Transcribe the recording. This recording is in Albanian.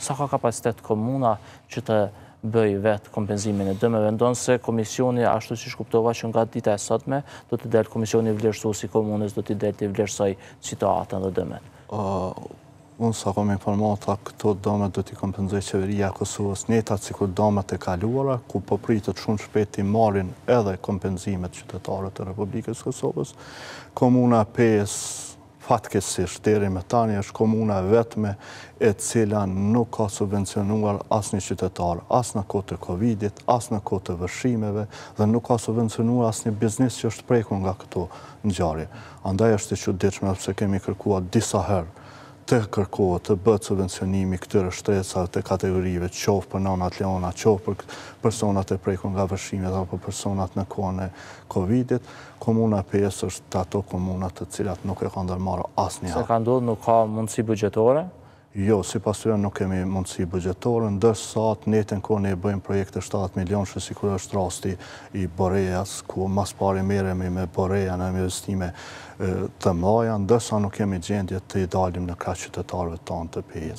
Sa ka kapacitet komuna që të bëjë vetë kompenzimin e dëmeve? Ndonëse komisioni, ashtu siç kuptova që nga dita e sotme, do të del komisioni vlerësues i komunës, do të del t'i vlerësojë situatën dhe dëmet. Unë sa kam informata, këto dëme do t'i kompenzojë Qeveria e Kosovës, njëjtë sikur dëmet e kaluara, ku po pritet shumë shpejt t'i marrin edhe kompenzimet qytetarët e Republikës së Kosovës. Komuna e Pejës, Fatkeqësisht, deri më tani është komuna e vetme e cila nuk ka subvencionuar asnjë qytetar, as në kohë të Covid-it, as në kohë të vërshimeve dhe nuk ka subvencionuar asnjë biznis që është prekur nga këto ngjarje. Andaj është e çuditshme pse kemi kërkuar disa herë të kërkohet, të bëhet subvencionimi i këtyre shtresave, të kategorive, qoftë për nënat lehona, qoftë për personat e prekur nga vërshimet apo personat në kohën e Covid-it, Komuna e Pejës është te ato komuna të cilat nuk e ka ndërmarrë asnjë hap. Pse ka ndodhur, nuk ka mundësi buxhetore? Jo, sipas tyre nuk kemi mundësi buxhetore, ndërsa të njëjtën kohë ne bëjmë projekte shtatëdhjetë milionëshe sikur është rasti i Boreas, ku më së pari merremi me Borea në investime të mëdha, ndërsa nuk jemi gjendje t'i dalim në krah qytetarëve tanë të Pejës.